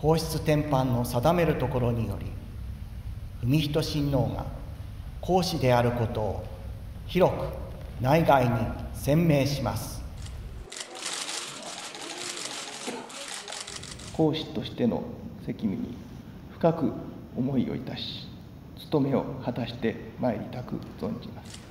皇室典範の定めるところにより海人親王が皇嗣であることを広く内外に鮮明します。皇嗣としての責務に深く思いをいたし務めを果たしてまいりたく存じます。